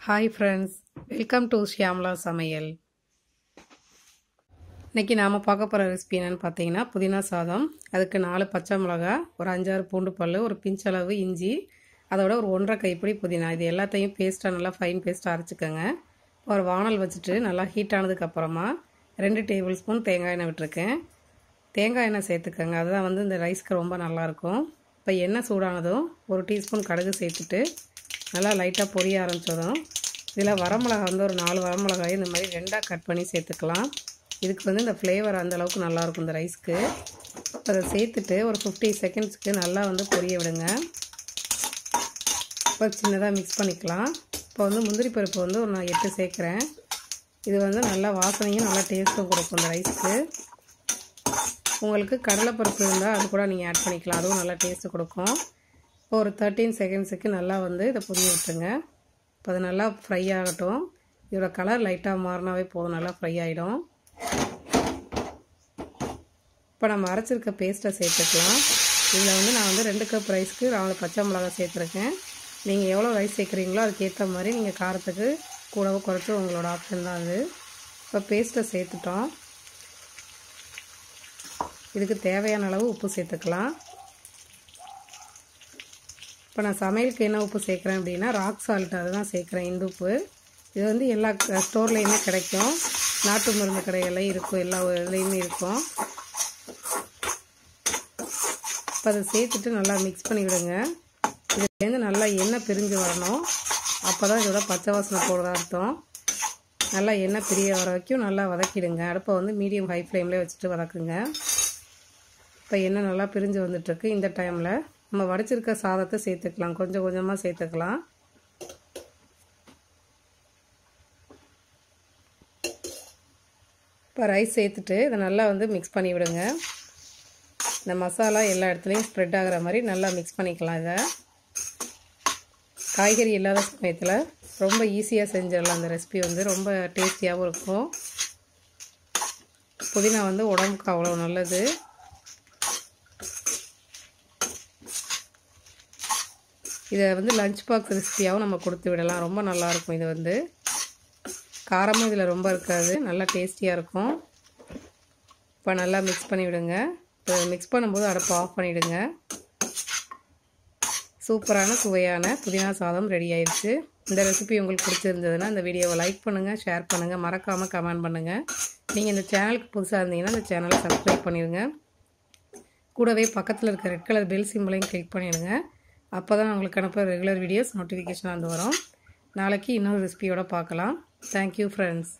Hi friends welcome to Shyamala சமையல் இன்றைக்கி நாம் பார்க்க போகிற ரெசிபி என்னென்னு பார்த்தீங்கன்னா புதினா சாதம் அதுக்கு நாலு பச்சை மிளகா ஒரு அஞ்சாறு பூண்டு பல் ஒரு பிஞ்சளவு இஞ்சி அதோட ஒரு ஒன்றரை கைப்பிடி புதினா. இது எல்லாத்தையும் பேஸ்ட்டாக நல்லா ஃபைன் பேஸ்ட்டாக அரைச்சிக்கோங்க. ஒரு வானல் வச்சுட்டு நல்லா ஹீட் ஆனதுக்கப்புறமா ரெண்டு டேபிள் ஸ்பூன் தேங்காய் எண்ணெய் விட்டுருக்கேன். தேங்காய் எண்ணெய் சேர்த்துக்கோங்க. அதுதான் வந்து இந்த ரைஸ்க்கு ரொம்ப நல்லாயிருக்கும் இப்போ எண்ணெய் சூடானதும் ஒரு டீஸ்பூன் கடுகு சேர்த்துட்டு நல்லா லைட்டாக பொரிய ஆரம்பித்ததும் இதில் வரமிளகா வந்து ஒரு நாலு வரமிளகாய் இந்த மாதிரி ரெண்டாக கட் பண்ணி சேர்த்துக்கலாம். இதுக்கு வந்து இந்த ஃப்ளேவர் அந்தளவுக்கு நல்லாயிருக்கும் இந்த ரைஸ்க்கு அதை சேர்த்துட்டு ஒரு ஃபிஃப்டி செகண்ட்ஸ்க்கு நல்லா வந்து பொரிய விடுங்க. இப்போ சின்னதாக மிக்ஸ் பண்ணிக்கலாம். இப்போ வந்து முந்திரி பருப்பு வந்து ஒரு நான் எட்டு சேர்க்குறேன். இது வந்து நல்லா வாசனையும் நல்லா டேஸ்ட்டும் கொடுக்கும் இந்த ரைஸ்க்கு உங்களுக்கு கடலைப்பருப்பு இருந்தால் அது கூட நீங்கள் ஆட் பண்ணிக்கலாம். அதுவும் நல்லா டேஸ்ட்டு கொடுக்கும். ஒரு தேர்ட்டீன் செகண்ட்ஸுக்கு நல்லா வந்து இதை புரிய விட்டுருங்க. இப்போ அது நல்லா ஃப்ரை ஆகட்டும். இதோட கலர் லைட்டாக மாறினாவே போதும் நல்லா ஃப்ரை ஆகிடும் இப்போ நம்ம அரைச்சிருக்க பேஸ்ட்டை சேர்த்துக்கலாம். இதில் வந்து நான் வந்து ரெண்டு கப் ரைஸ்க்கு நாலு பச்சை மிளகா சேர்த்துருக்கேன். நீங்கள் எவ்வளோ ரைஸ் சேர்க்குறீங்களோ அதுக்கேற்ற மாதிரி நீங்கள் காரத்துக்கு கூடவோ குறைச்சி உங்களோட ஆப்ஷன் தான் அது. இப்போ பேஸ்ட்டை சேர்த்துட்டோம். இதுக்கு தேவையான அளவு உப்பு சேர்த்துக்கலாம். இப்போ நான் சமையலுக்கு என்ன உப்பு சேர்க்குறேன் அப்படின்னா ராக் சால்ட் அதுதான் சேர்க்குறேன் இந்து உப்பு இது வந்து எல்லா ஸ்டோர்லேயுமே கிடைக்கும். நாட்டு மருந்து கடைகள்லையும் இருக்கும் எல்லா இதுலேயுமே இருக்கும். இப்போ அதை சேர்த்துட்டு நல்லா மிக்ஸ் பண்ணி விடுங்க. இதுலேருந்து நல்லா எண்ணெய் பிரிஞ்சு வரணும். அப்போ தான் இதோட பச்சை வாசனை போடுறதா அர்த்தம். நல்லா எண்ணெய் பிரிய வர வரைக்கும் நல்லா வதக்கிடுங்க. அடுப்பை வந்து மீடியம் ஹை ஃப்ளேம்லேயே வச்சுட்டு வதக்குங்க. இப்போ எண்ணெய் நல்லா பிரிஞ்சு வந்துட்டுருக்கு இந்த டைமில் நம்ம வடிச்சிருக்க சாதத்தை சேர்த்துக்கலாம். கொஞ்சம் கொஞ்சமாக சேர்த்துக்கலாம். இப்போ ரைஸ் சேர்த்துட்டு இதை நல்லா வந்து மிக்ஸ் பண்ணி விடுங்க. இந்த மசாலா எல்லா இடத்துலையும் ஸ்ப்ரெட் ஆகிற மாதிரி நல்லா மிக்ஸ் பண்ணிக்கலாம் இதை. காய்கறி இல்லாத சமயத்தில் ரொம்ப ஈஸியாக செஞ்சிடலாம். அந்த ரெசிபி வந்து ரொம்ப டேஸ்டியாகவும் இருக்கும். புதினா வந்து உடம்புக்கு அவ்வளோ நல்லது. இதை வந்து லஞ்ச் பாக்ஸ் ரெசிபியாகவும் நம்ம கொடுத்து விடலாம். ரொம்ப நல்லாயிருக்கும் இது வந்து. காரமும் இதில் ரொம்ப இருக்காது. நல்லா டேஸ்டியாக இருக்கும். இப்போ நல்லா மிக்ஸ் பண்ணி விடுங்க இப்போ மிக்ஸ் பண்ணும்போது அடுப்பு ஆஃப் பண்ணிவிடுங்க. சூப்பரான சுவையான புதினா சாதம் ரெடி ஆயிடுச்சு இந்த ரெசிபி உங்களுக்கு பிடிச்சிருந்ததுன்னா இந்த வீடியோவை லைக் பண்ணுங்கள் ஷேர் பண்ணுங்கள் மறக்காமல் கமெண்ட் பண்ணுங்கள் நீங்கள் இந்த சேனலுக்கு புதுசாக இருந்தீங்கன்னா இந்த சேனலை சப்ஸ்கிரைப் பண்ணிடுங்க. கூடவே பக்கத்தில் இருக்க ரெட் கலர் பெல் சிம்பிளையும் கிளிக் பண்ணிடுங்க. அப்போ தான் உங்களுக்கு அனுப்புகிற ரெகுலர் வீடியோஸ் நோட்டிஃபிகேஷன் வந்து வரும். நாளைக்கு இன்னொரு ரெசிபியோடு பார்க்கலாம். Thank you friends